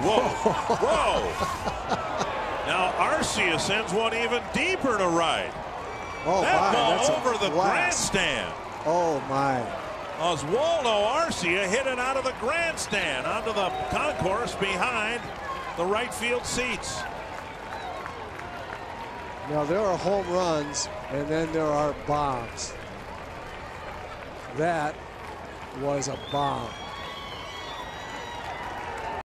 Whoa. Whoa. now Arcia sends one even deeper to right. Oh, that my. ball That's over the grandstand. Oh, my. Oswaldo Arcia hit it out of the grandstand onto the concourse behind the right field seats. Now, there are home runs, and then there are bombs. That was a bomb.